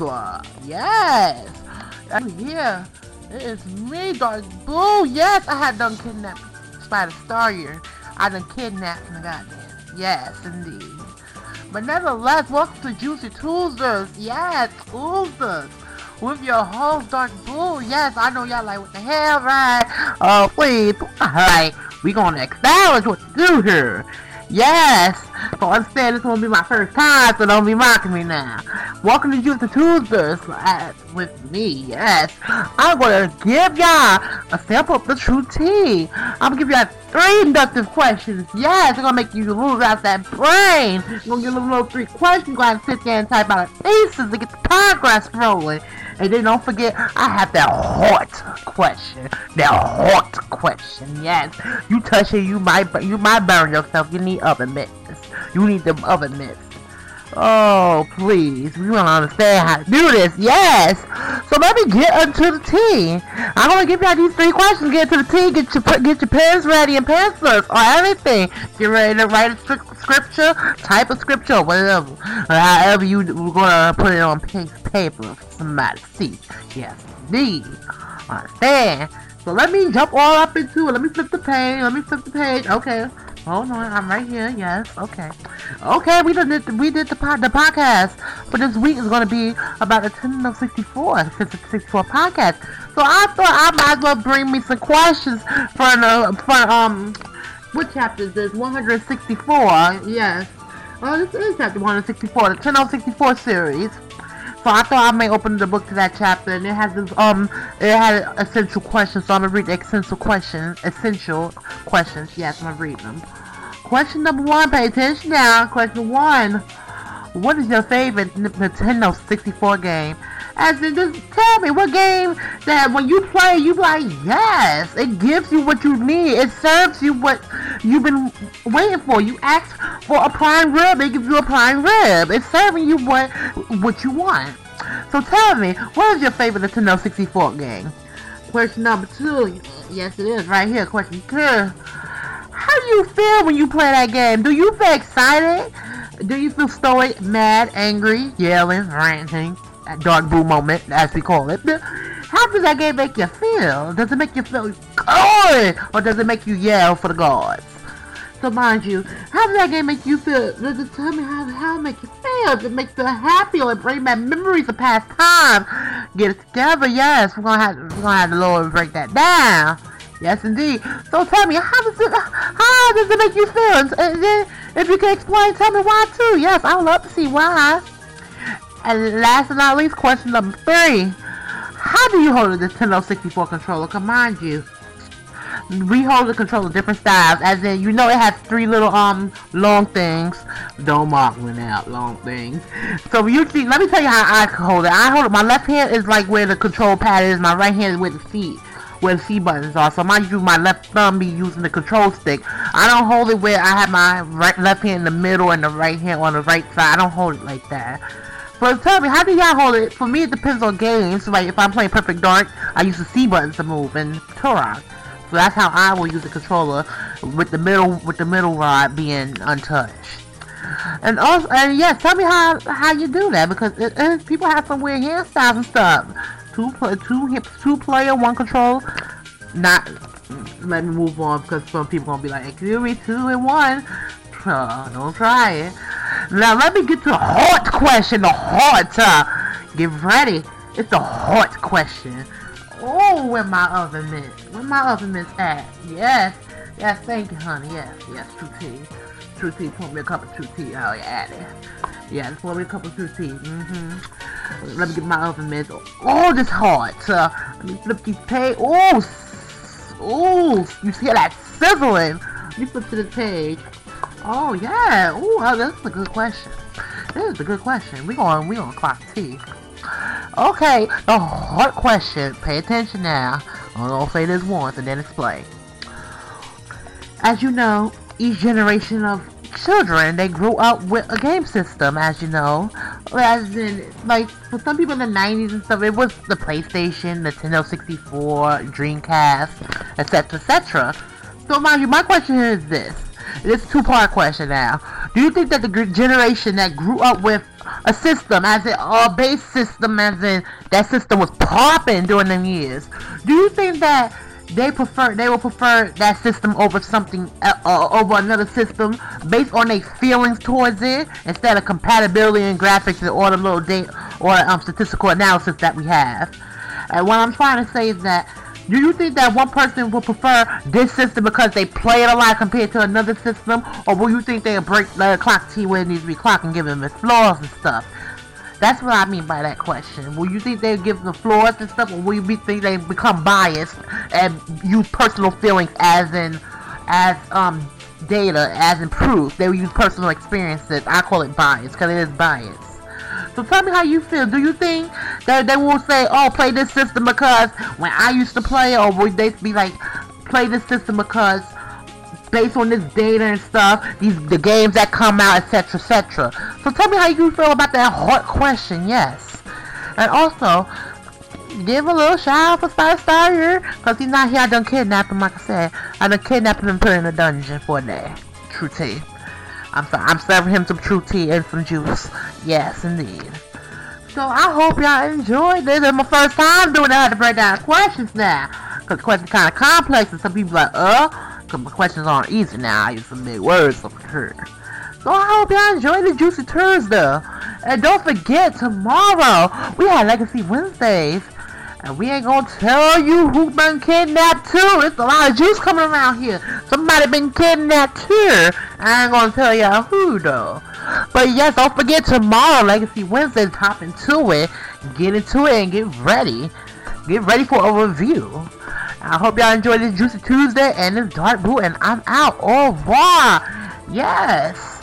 Yes. Oh, yeah. It is me, Dark Boo. Yes, I had done kidnapped Spiderstaryu. I done kidnapped him, goddamn. Yes, indeed. But nevertheless, welcome to Juicy Tuesdays. Yes, Tuesdays. With your host, Dark Boo. Yes, I know y'all like, what the hell, right? Oh, please. Alright, we gonna establish what to do here. Yes! So understand this won't be my first time, so don't be mocking me now. Welcome to Juicy Tuesdays uh, with me, yes. I'm gonna give y'all a sample of the true tea. I'm gonna give y'all three inductive questions. Yes, I'm gonna make you lose out that brain. I'm gonna give you little three questions. You're gonna sit there and type out pieces to get the progress rolling. And then don't forget, I have that hot question. That hot question, yes. You touch it, you might you might burn yourself. You need oven mitts. You need them oven mitts. Oh, please. We want to understand how to do this. Yes. So let me get into the tea. I'm going to give y'all these three questions. Get into the tea. Get your, get your pens ready and pencils or everything. Get ready to write a scripture, type a scripture, whatever. Or however you, going to put it on paper for somebody to see. Yes, indeed. Understand? So let me jump all up into it. Let me flip the page. Let me flip the page. Okay. Hold on, I'm right here. Yes, okay, okay. We did the, we did the pod, the podcast, but this week is going to be about the Nintendo 64, 64 podcast. So I thought I might as well bring me some questions for the for um what chapter is this? 164. Yes. Oh, this is chapter 164, the Nintendo 64 series. So I thought I may open the book to that chapter, and it has this um, it had essential questions. So I'm gonna read the essential questions. Essential questions. Yes, I'm gonna read them. Question number one. Pay attention now. Question one. What is your favorite Nintendo 64 game? As in, just tell me what game that when you play, you like, yes, it gives you what you need. It serves you what you've been waiting for. You ask for a prime rib, it gives you a prime rib. It's serving you what what you want. So tell me, what is your favorite Nintendo 64 game? Question number two. Yes, it is right here. Question two. How do you feel when you play that game? Do you feel excited? Do you feel stoic, mad, angry, yelling, ranting? That Dark Boo moment, as we call it. How does that game make you feel? Does it make you feel good, or does it make you yell for the gods? So mind you, how does that game make you feel? Tell me how, how it make you feel? Does it make you feel happy or bring back memories of past time? Get it together, yes. We're gonna have we're gonna have to Lord break that down. Yes, indeed. So tell me, how does it how does it make you feel? And then, if you can explain, tell me why too. Yes, I would love to see why. And last but not least, question number three. How do you hold a Nintendo 64 controller? Come mind you, we hold the controller different styles. As in, you know it has three little um long things. Don't mark me out, long things. So see, let me tell you how I hold it. I hold it. My left hand is like where the control pad is. My right hand is where the feet where the C buttons are. So mind you, my left thumb be using the control stick. I don't hold it where I have my right left hand in the middle and the right hand on the right side. I don't hold it like that. But tell me, how do y'all hold it? For me, it depends on games. Like, if I'm playing Perfect Dark, I use the C buttons to move and Turok. So that's how I will use the controller with the middle with the middle rod being untouched. And also, and yes, tell me how how you do that because it, it, people have some weird hairstyles and stuff. Two two hips, two player, one control. Not let me move on because some people gonna be like, excuse me, two and one. Uh, don't try it. Now let me get to the hot question, the hot. Uh, get ready. It's the hot question. Where my oven mitt? Where my oven mitt at? Yes. Yes, thank you, honey. Yes, yes, true tea. True tea, pour me a cup of true tea. Oh, yeah, there. Yes, pour me a cup of true tea. Mm-hmm. Let me get my oven mitt. Oh, this hot. Uh, let me flip these page. Oh, oh, you see that sizzling? Let me flip to the page. Oh yeah. Oh, that's a good question. This is a good question. We going we on clock T. Okay, the hard question. Pay attention now. I'll say this once and then explain. As you know, each generation of children they grew up with a game system, as you know. As in, like for some people in the 90s and stuff, it was the PlayStation, the Nintendo 64, Dreamcast, etc., etc. So, mind you, my question is this: it's a two-part question now. Do you think that the generation that grew up with a system, as in a base system, as in that system was popping during them years. Do you think that they prefer they will prefer that system over something uh, uh, over another system based on their feelings towards it instead of compatibility and graphics and all the little data or um, statistical analysis that we have. And what I'm trying to say is that do you think that one person will prefer this system because they play it a lot compared to another system, or will you think they'll break the clock T where it needs to be clocked and give them its flaws and stuff? That's what I mean by that question. Will you think they give the flaws and stuff, or will you think they become biased and use personal feelings as in, as um data, as in proof? They will use personal experiences. I call it bias because it is bias. So tell me how you feel. Do you think that they will say, "Oh, play this system because when I used to play," or would they be like, "Play this system because based on this data and stuff, these the games that come out, etc., etc." So tell me how you feel about that hard question. Yes, and also give a little shout out for Star Starrior because he's not here. I done kidnapped him, like I said. I done kidnapped him and put him in a dungeon for a day. True tea. I'm I'm serving him some true tea and some juice. Yes, indeed. So I hope y'all enjoyed this. It's my first time doing that. I had to break down questions now. Because questions kind of complex and some people like, uh, because my questions aren't easy now. I use some big words over here. So I hope y'all enjoy the Juicy Tuesday. And don't forget, tomorrow we have Legacy Wednesdays. And we ain't gonna tell you who been kidnapped too. It's a lot of juice coming around here. Somebody been kidnapped too. I ain't gonna tell y'all who though. But yes, don't forget tomorrow, Legacy Wednesday, hop into it, get into it, and get ready. Get ready for a review. I hope y'all enjoy this Juicy Tuesday and this Dark Boo, and I'm out. Au revoir. Yes.